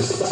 just